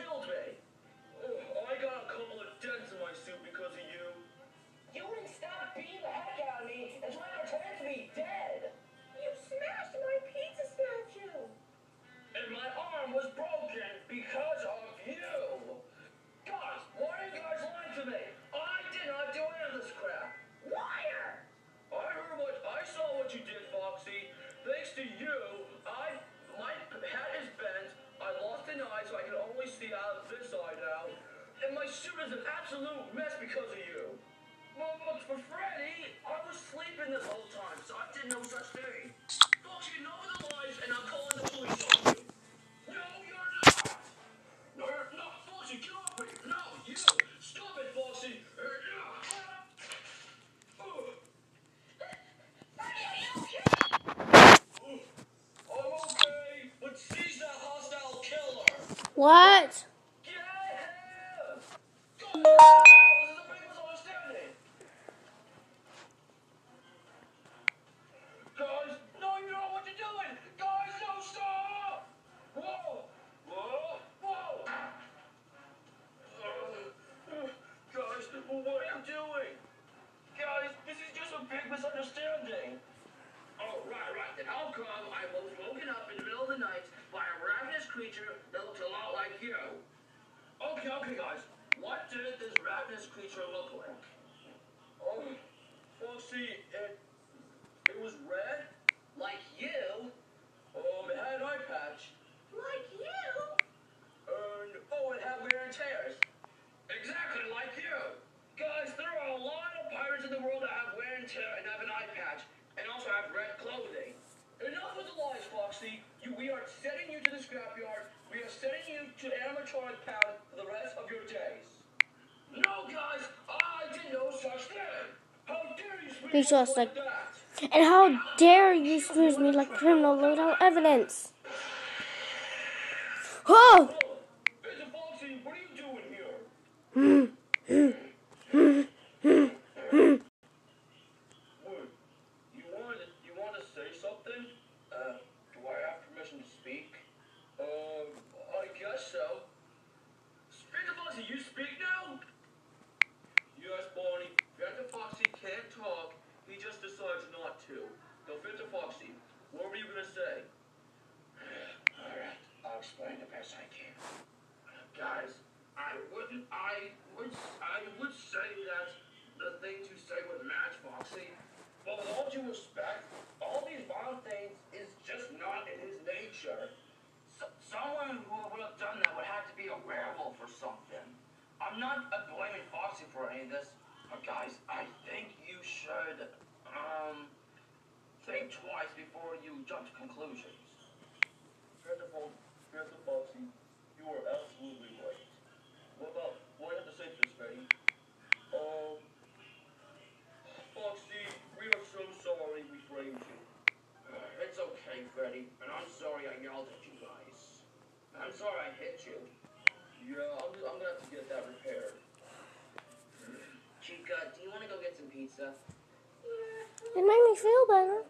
children. Consumer's an absolute mess because of you. Well, but for Freddy, I was sleeping this whole time, so I did no such thing. Folks, you know the lies, and I'm calling the police on you. No, you're not. No, you're not. Foxy, get off me. No, you. Stop it, Foxy. Uh, uh, uh. oh, what? resource. Like, and how dare you snooze me like criminal without evidence? Oh! jump to conclusions. First of all, you are absolutely right. What about one of the safest, Freddy? Um, Foxy, we are so sorry we framed you. It's okay, Freddy, and I'm sorry I yelled at you guys. I'm sorry I hit you. Yeah, I'm, I'm gonna have to get that repaired. Chica, do you want to go get some pizza? It made me feel better.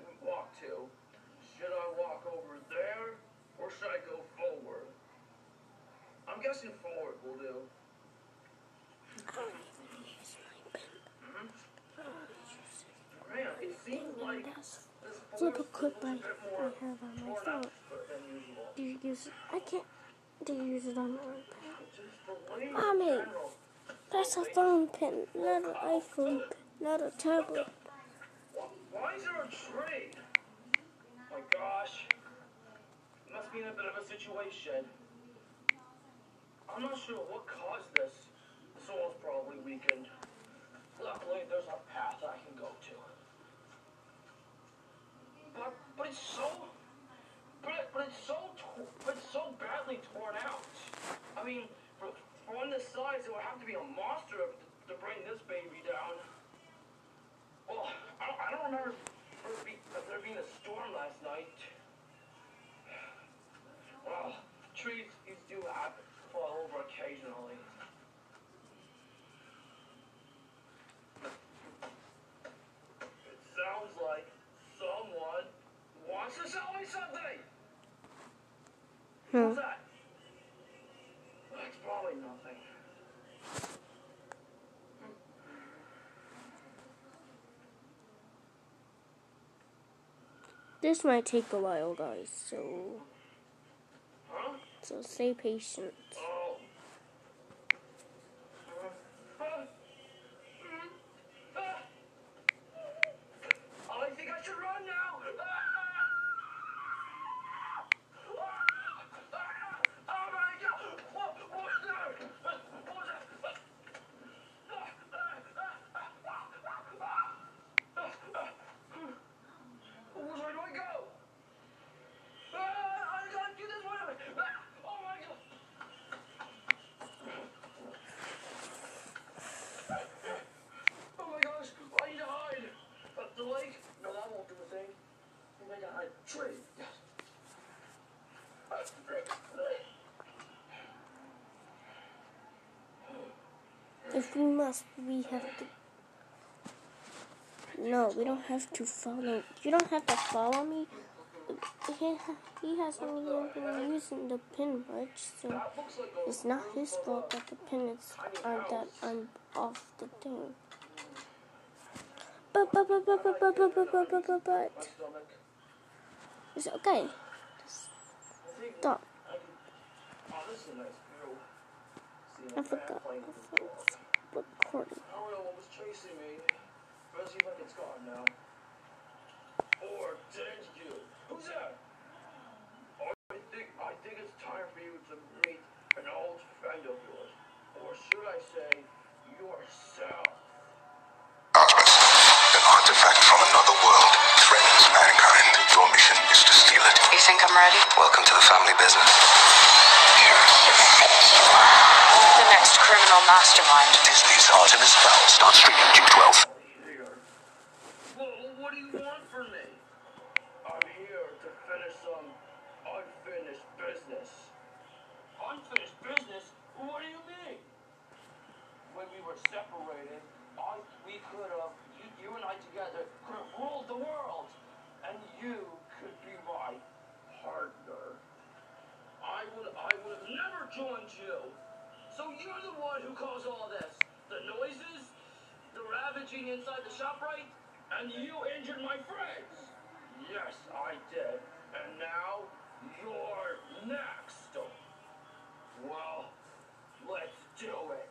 Guessing four will do. Man, it seems like this flip a clip I, I have on my phone. out than usual. Do you use it? I can't. Do you use it on my iPad? Mommy. That's a phone pin, not an iPhone pin, not a tablet. Why, why is there a tree? My gosh. Must be in a bit of a situation. I'm not sure what caused this. The soil's probably weakened. Luckily, there's a path I can go to. But, but it's so, but, but it's so, but it's so badly torn out. I mean, for, for one this size, it would have to be a monster to, to bring this baby down. Well, I don't, I don't remember there, be, there being a storm last night. Well, trees these do have fall over occasionally. It sounds like someone wants to sell me something. Hmm. What's that? It's probably nothing. This might take a while, guys. So, Huh? so stay patient. Oh. Uh, uh, uh, I think I should run now. Oh my God! What, what was that? What was that? Which way do I go? Ah, I gotta do this one. Ah, oh my God! Oh my gosh, I need to hide. Uh, the lake? No, that won't do a thing. Oh my god, tree. Yes. If we must, we have to. No, we don't have to follow. You don't have to follow me. He, hasn't even been using the pin much, so it's not his fault that the pin is or that I'm off the thing. But but but but but but but but but but but, but. it's okay. Stop. I forgot. I forgot recording. I don't know what was chasing me. But it seems like it's gone now. Or did you? Who's that? Oh, I think I think it's time for you to meet an old friend of yours. Or should I say yourself? An artifact from another world threatens mankind. Your mission is to steal it. You think I'm ready? Welcome to the family business. Who's the next criminal mastermind? Disney's Artemis Fowl starts streaming June 12th. Here. Well, what do you want from me? I'm here to finish some unfinished business. Unfinished business? What do you mean? When we were separated, I we could have you, you and I together could have ruled the world, and you could be my partner. I would I would have never joined you. You're the one who caused all this. The noises, the ravaging inside the shop, right? And you injured my friends. Yes, I did. And now you're next. Well, let's do it.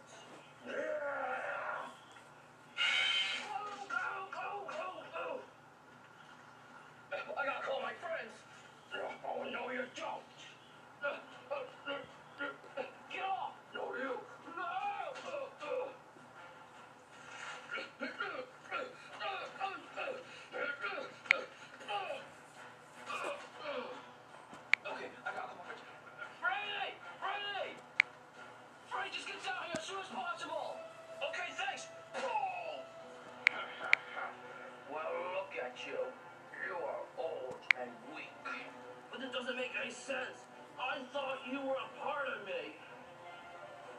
I thought you were a part of me.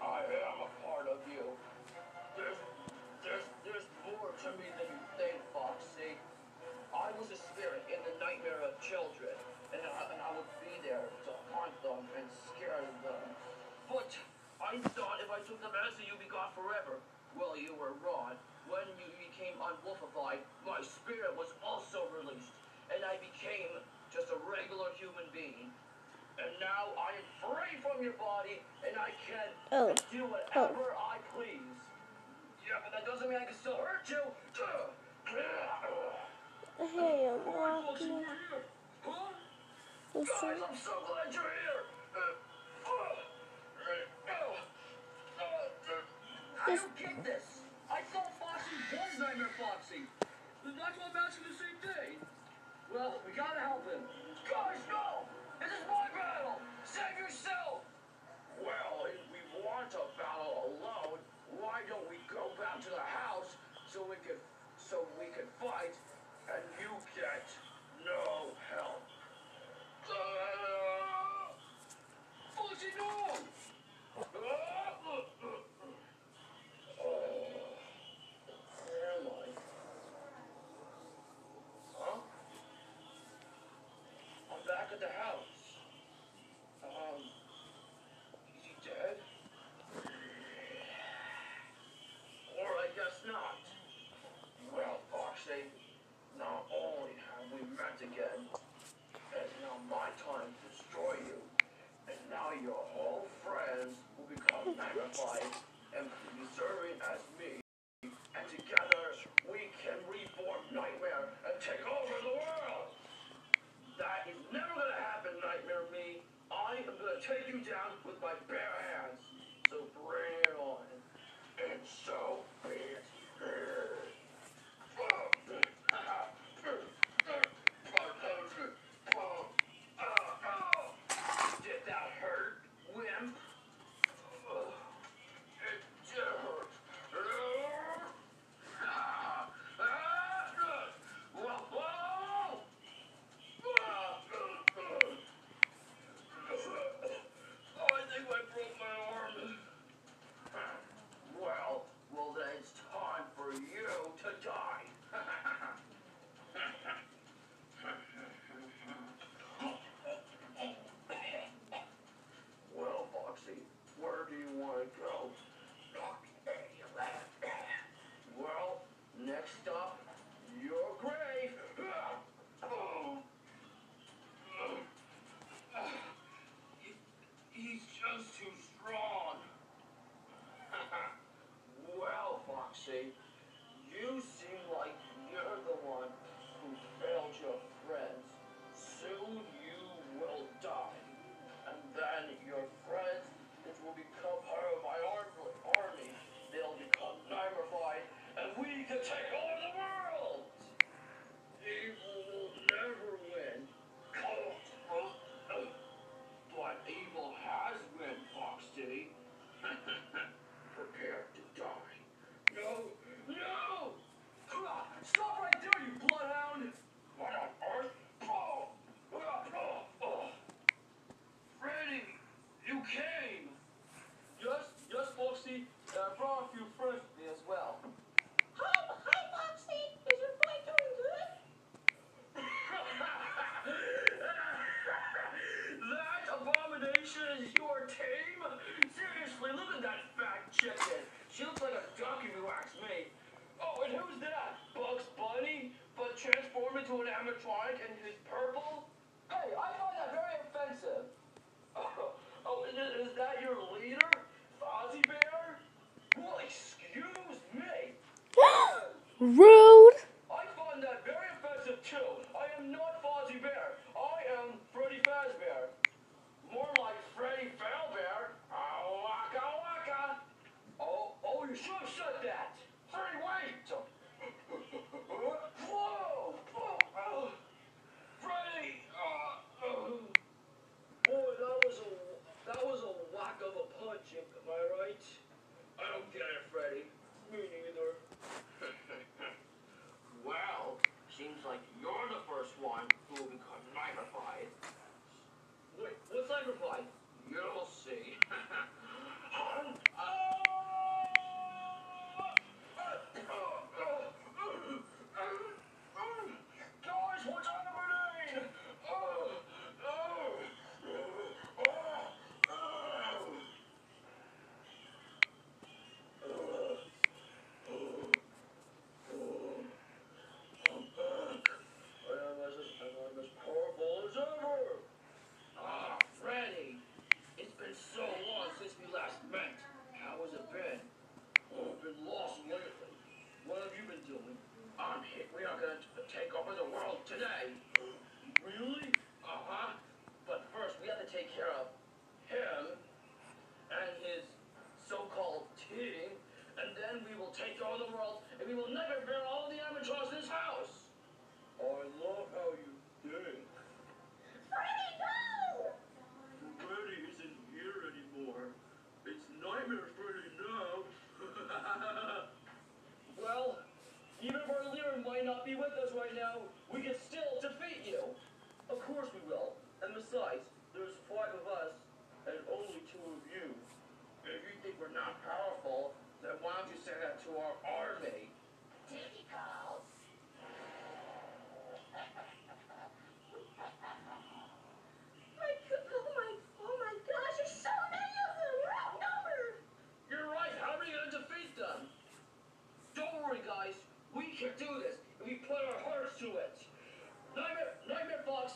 I am a part of you. There's, there's, there's more to me than you think, Foxy. I was a spirit in the nightmare of children, and I, and I would be there to haunt them and scare them. But I thought if I took the medicine, you'd be gone forever. Well, you were wrong. When you became unwolfified, my spirit was now I am free from your body and I can oh. do oh. whatever oh. I please. Yeah, but that doesn't mean I can still hurt you. Hey, I'm walking. Huh? Guys, I'm so glad you're here. I don't get this. I saw Foxy was Nightmare Foxy. The why I'm asking the same day. Well, we gotta help him. Guys, no! This is my Save yourself! Well, if we want a battle alone, why don't we go back to the house so we can so we can fight and you get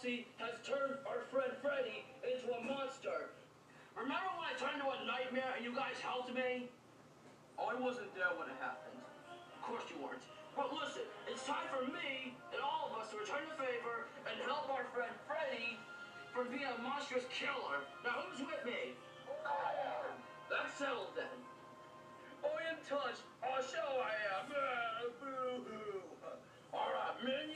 Has turned our friend Freddy into a monster. Remember when I turned into a nightmare and you guys helped me? Oh, I wasn't there when it happened. Of course you weren't. But listen, it's time for me and all of us to return the favor and help our friend Freddy from being a monstrous killer. Now who's with me? I am. That's settled then. I am touched. Oh, so I am. All right, minion.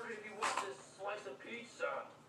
order if you want this slice of pizza.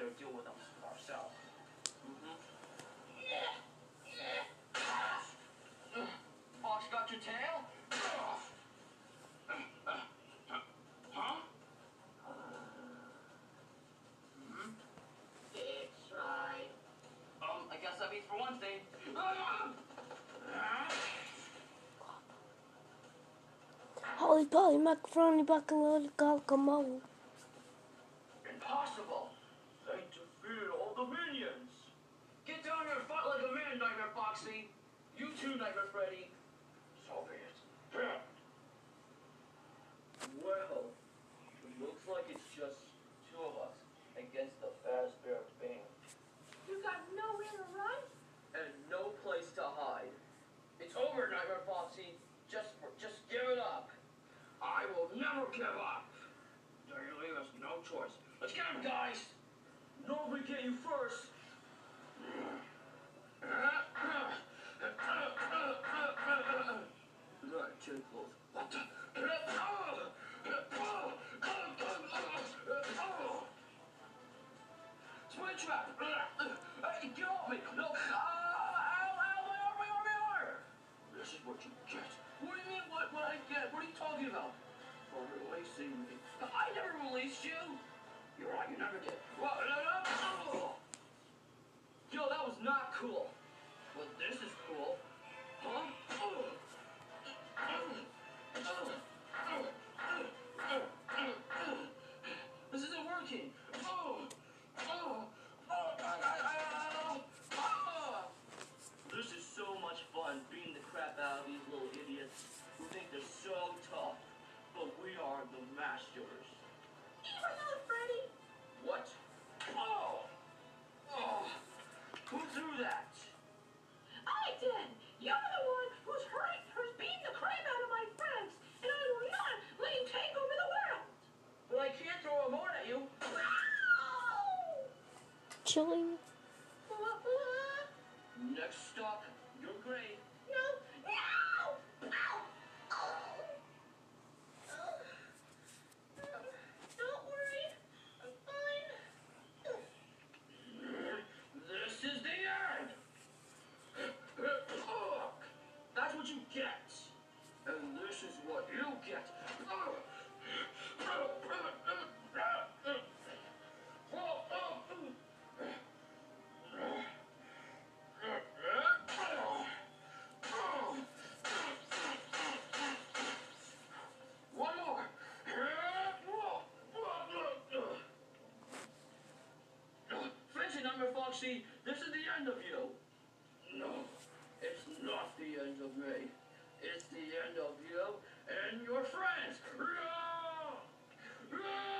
them ourselves. Mm-hmm. Fox got your tail? Huh? Um, I guess that means for Wednesday. Holy poly, macaroni, bucket, guacamole. you never did. Well, no, no. chilling. Next stop, your grave. Foxy, this is the end of you. No, it's not the end of me. It's the end of you and your friends. Roar! Roar!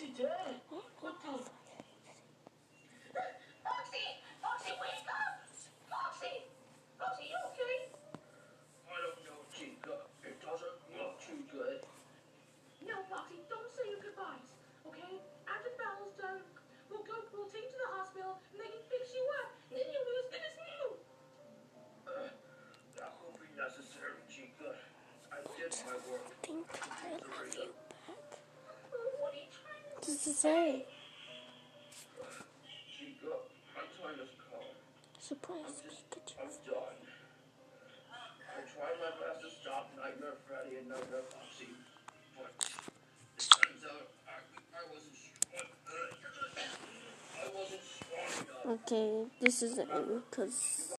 she did. say? Surprise Pikachu. I'm done. I tried my best to stop Nightmare Freddy and Nightmare Foxy, but it turns out I, I wasn't strong. Uh, uh, I wasn't strong enough. Okay, this is the end because.